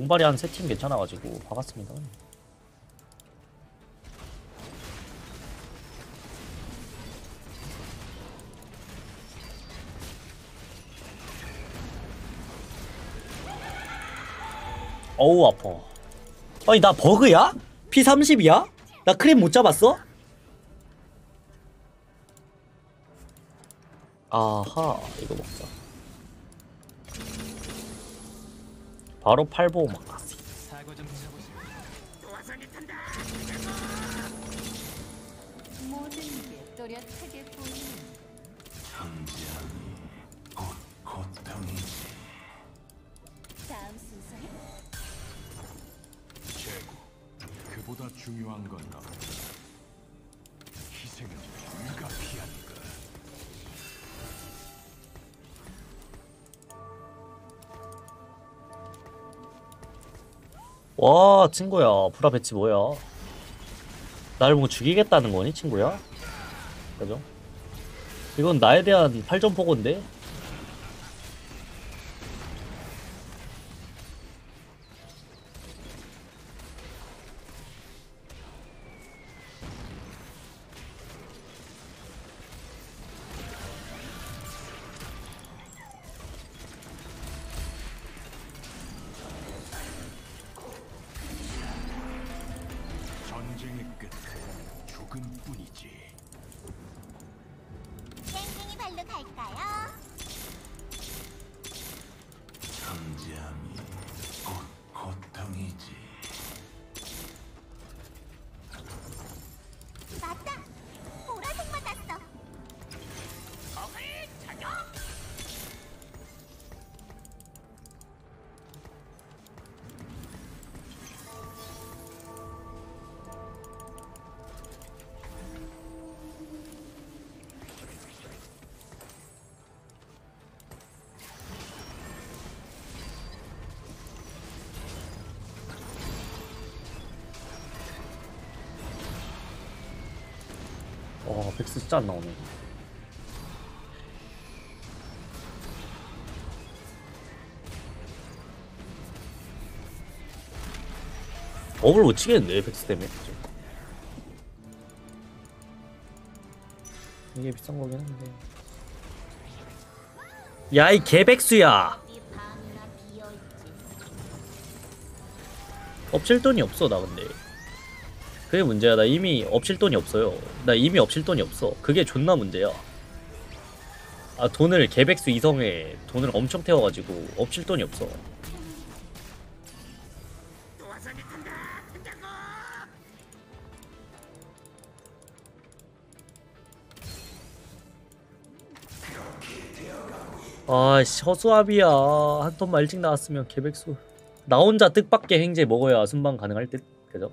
용발이 한 세 팀 괜찮아가지고 박았습니다. 어우 아파. 아니 나 버그야? P30이야? 나 크림 못 잡았어? 아하 이거 먹자. 바로 팔보 막았어. 사고 좀 쳐보세요. 모든 게 또렷하게 보이는 다음 순서는 최고. 그보다 중요한 건. 희생은 와 친구야 브라 배치 뭐야? 날뭐 죽이겠다는 거니 친구야? 그죠? 이건 나에 대한 팔점 포고인데? 죽음뿐이지. 땡땡이 발로 갈까요? 잠잠이 백스 진짜 안 나오네. 업을 못 치겠는데 백스 때문에. 이게 비싼 거긴 한데. 야 이 개백수야. 엎칠 돈이 없어 나 근데 그게 문제야. 나 이미 엎칠 돈이 없어요. 나 이미 엎칠 돈이 없어. 그게 존나 문제야. 아 돈을 개백수 이성에 돈을 엄청 태워가지고 엎칠 돈이 없어. 아씨 허수아비야. 한 톤만 일찍 나왔으면 개백수. 나 혼자 뜻밖의 행제 먹어야 순방 가능할 듯. 그죠?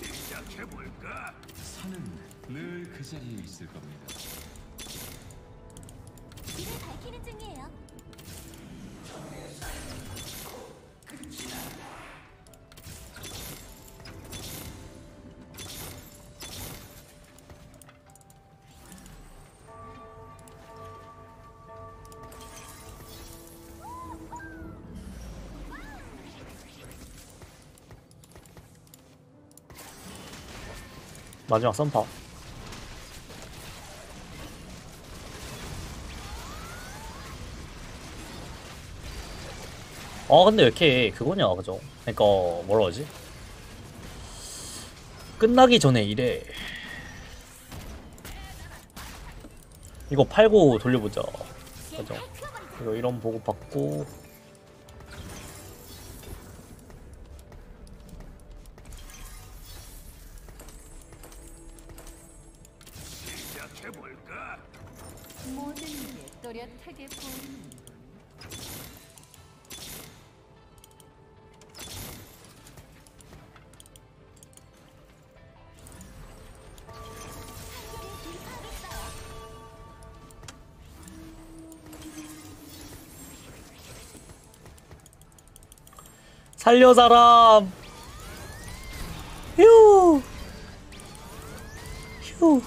시작해볼까? 산은 늘 그 자리에 있을 겁니다. 길을 밝히는 중이에요 마지막 선파 아 근데 왜 이렇게 그거냐 그죠? 그니까 뭐라 하지? 끝나기 전에 이래 이거 팔고 돌려보자 그죠? 이거 이런 보고 받고 살려 사람 휴 휴.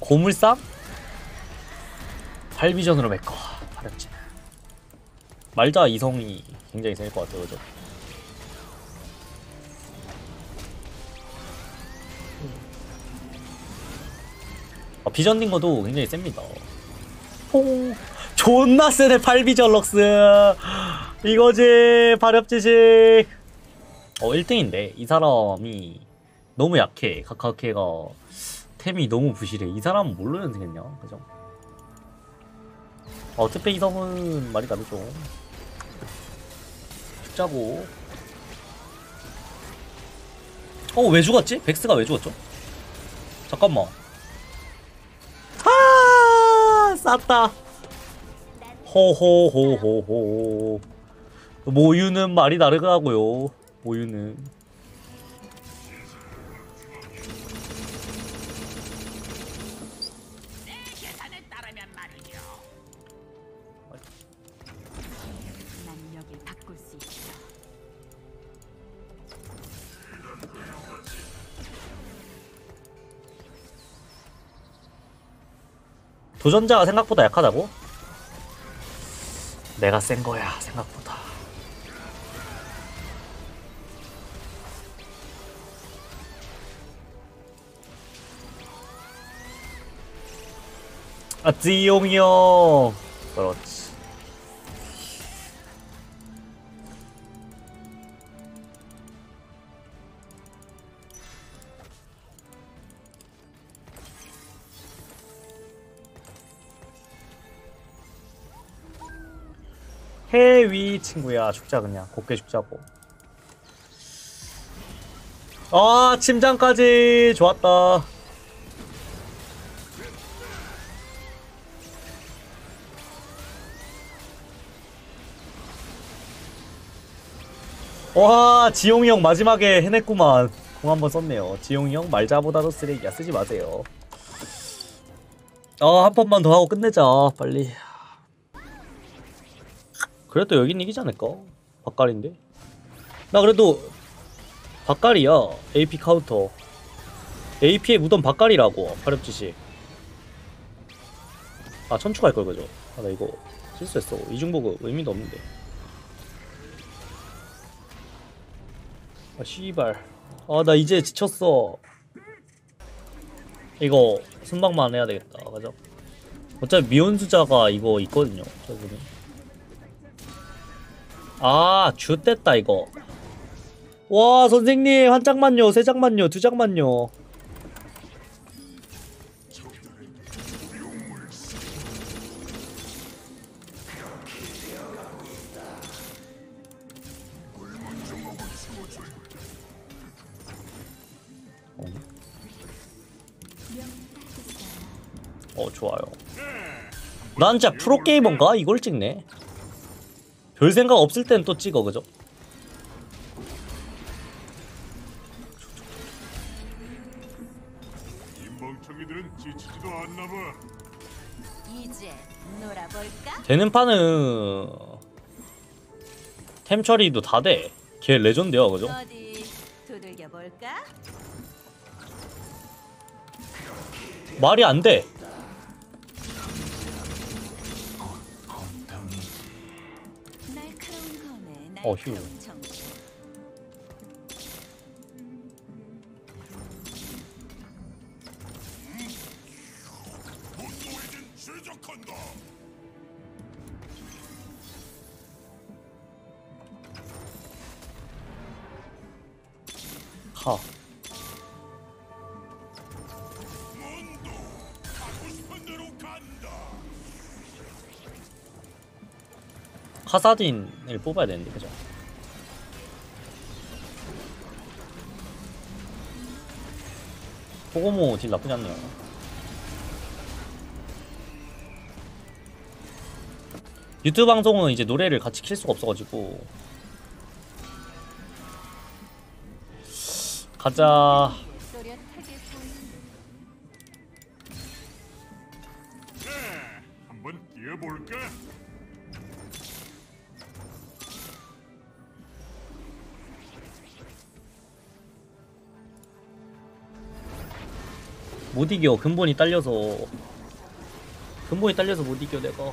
고물상? 발비전으로 메꿔 파렵지 말자 이성이 굉장히 셀것 같아요 그죠? 아, 비전 딩거도 굉장히 셉니다. 퐁 존나 세네 8비전 럭스. 이거지 발협지식. 어 1등인데 이 사람이 너무 약해. 카카케가 템이 너무 부실해. 이 사람은 뭘로 연승했냐? 그죠? 어 특배 이성은 말이 다르죠. 죽자고. 어 왜 죽었지? 백스가 왜 죽었죠? 잠깐만 쌌다. 호호호호호. 모유는 말이 다르더라고요. 모유는 도전자가 생각보다 약하다고? 내가 센 거야 생각보다. 아 지용이 형. 그렇지 위 친구야 죽자 그냥. 곱게 죽자고. 아 침장까지. 좋았다. 와 지용이 형 마지막에 해냈구만. 공 한번 썼네요. 지용이 형 말자보다도 쓰레기야. 쓰지 마세요. 아한 판만 더 하고 끝내자. 빨리 그래도 여긴 이기지 않을까? 박갈인데? 나 그래도 박갈이야. AP 카운터. AP에 묻은 박갈이라고 파렵지시. 아 천추 갈걸 그죠? 아 나 이거 실수했어. 이중보급 의미도 없는데. 아 씨발. 아 나 이제 지쳤어. 이거 순방만 해야 되겠다. 맞아? 어차피 미온수자가 이거 있거든요 저분이 아, 쥐됐다 이거. 와, 선생님 한 장만요, 세 장만요, 두 장만요. 어. 어, 좋아요. 난 진짜 프로게이머인가? 이걸 찍네. 별 생각 없을 땐 또 찍어 그죠? 이 멍청이들은 지치지도 않나 봐. 이제 놀아볼까? 되는 판은 템 처리도 다 돼. 걔 레전드야 그죠? 어디 두들겨 볼까? 말이 안 돼. 검에 카사딘을 뽑아야 되는데 그죠? 포고모 딜 나쁘지 않네요 유튜브 방송은 이제 노래를 같이 킬 수가 없어가지고 가자 한번 뛰어볼까? 못 이겨 근본이 딸려서 근본이 딸려서 못 이겨 내가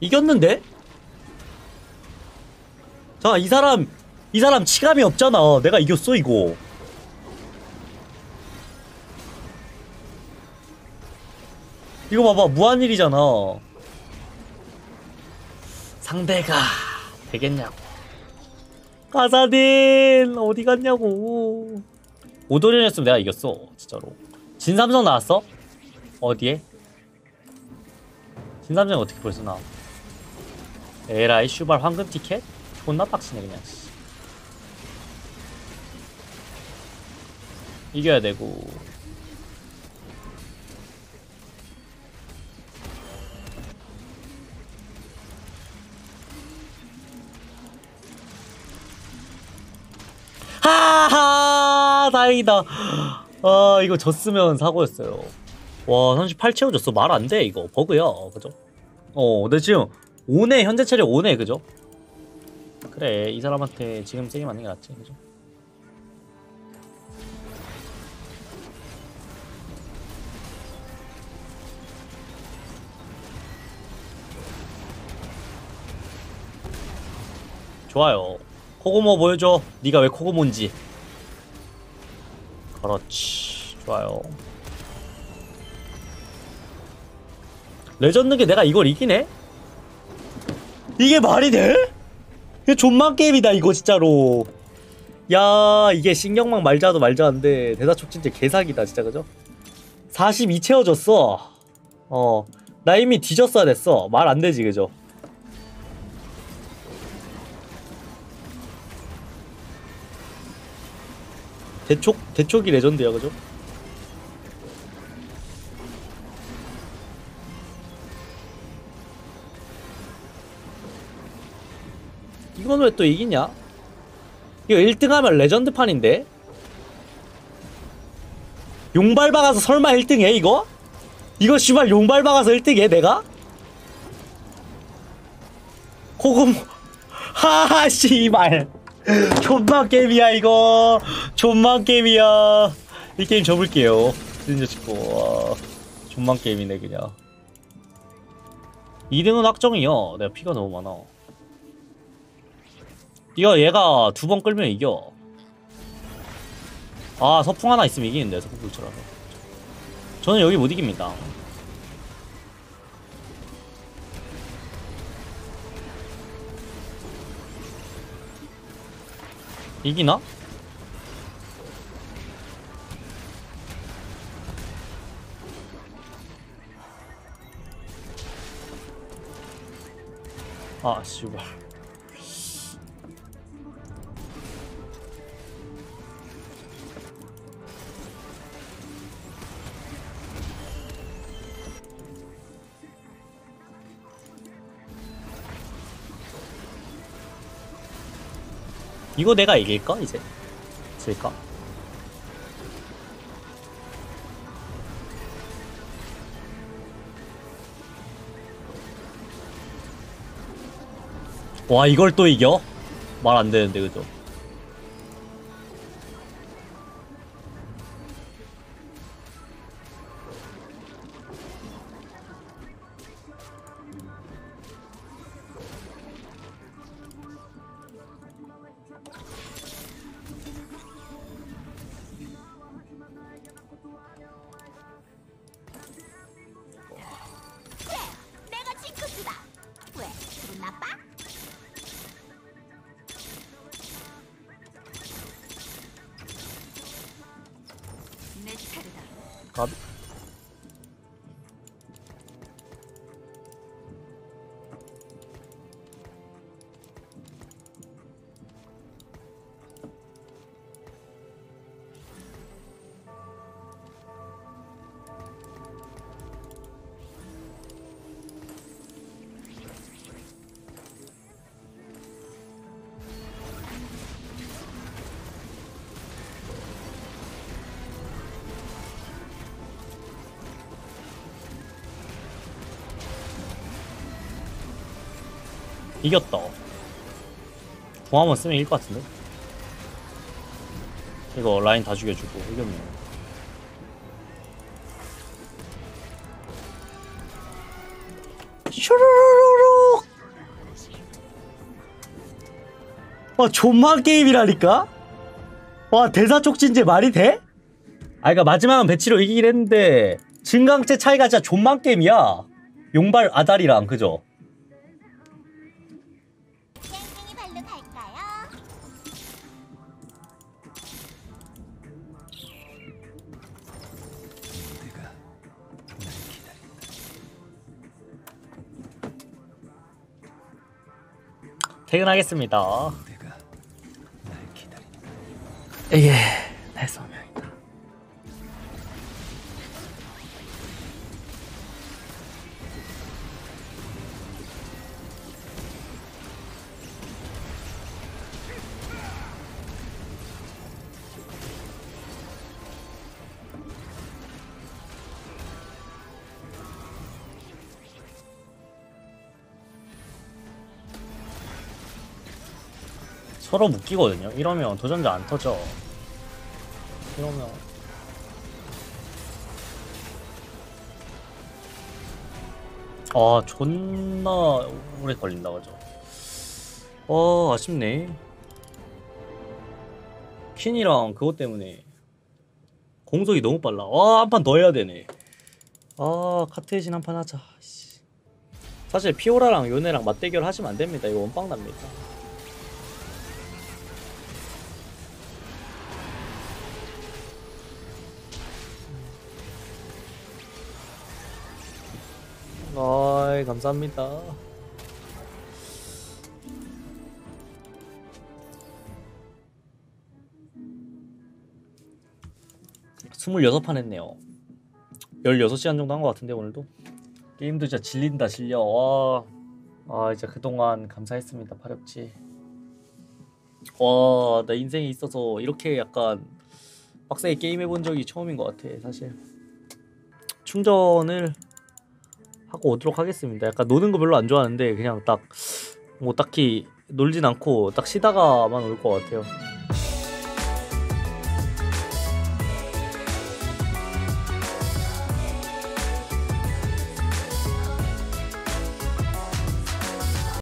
이겼는데? 자, 이 사람, 이 사람 치감이 없잖아. 내가 이겼어, 이거. 이거 봐봐, 무한일이잖아. 상대가 되겠냐고. 가사딘, 어디 갔냐고. 오도련이었으면 내가 이겼어, 진짜로. 진삼성 나왔어? 어디에? 진삼성이 어떻게 벌써 나와? 에라이 슈발 황금 티켓? 존나 빡치네 그냥 씨. 이겨야 되고 다행이다. 아 이거 졌으면 사고였어요. 와 38 채워 줬어. 말 안 돼 이거. 버그야. 그죠? 어 근데 지금 5네 현재 체력 5네 그죠? 그래 이 사람한테 지금 세게 맞는 게 낫지 그죠? 좋아요. 코고모 보여줘. 네가 왜 코고모인지 그렇지 좋아요 레전드게 내가 이걸 이기네? 이게 말이 돼? 이거 존만 게임이다 이거 진짜로 야 이게 신경망 말자도 말자 한데 대다촉 진짜 개사기다 진짜 그죠? 42 채워졌어 어 나 이미 뒤졌어야 됐어 말 안 되지 그죠? 대촉 대촉이 레전드야 그죠? 이건 왜 또 이기냐? 이거 1등 하면 레전드 판인데? 용발 박아서 설마 1등해 이거? 이거 씨발 용발 박아서 1등해 내가? 코금 하하 씨발 존만 게임이야 이거. 존만 게임이야. 이 게임 접을게요 진짜 찍고 와 존만 게임이네 그냥. 2등은 확정이야 내가 피가 너무 많아. 이거 얘가 두 번 끌면 이겨. 아 서풍 하나 있으면 이기는데 서풍 불처라서 저는 여기 못 이깁니다 이기나? 아 씨발 이거 내가 이길까 이제? 질까? 와 이걸 또 이겨? 말 안 되는데 그죠? 好的。 이겼다. 공 한번 쓰면 이길 것 같은데? 이거 라인 다 죽여주고 이겼네. 슈루루루룩! 와 존만 게임이라니까? 와 대사 촉진제 말이 돼? 아 그니까 마지막은 배치로 이기긴 했는데 증강체 차이가 진짜 존만 게임이야. 용발 아다리랑 그죠? 퇴근하겠습니다 내가 날 기다린다. 이게 내소 서로 묶이거든요. 이러면 도전자 안 터져. 이러면 아 존나 오래 걸린다 그죠. 어 아쉽네. 퀸이랑 그것 때문에 공속이 너무 빨라. 아 한 판 더 해야 되네. 아 카트해진 한 판 하자. 씨. 사실 피오라랑 요네랑 맞대결 하시면 안 됩니다. 이거 원빵 납니다. 아이 감사합니다. 26판 했네요. 16시간 정도 한 것 같은데 오늘도 게임도 진짜 질린다 질려 와. 아 진짜 그동안 감사했습니다 파렵지 와나 인생에 있어서 이렇게 약간 빡세게 게임 해본 적이 처음인 것 같아 사실 충전을 하고 오도록 하겠습니다. 약간 노는 거 별로 안 좋아하는데 그냥 딱 뭐 딱히 놀진 않고 딱 쉬다가만 올 것 같아요.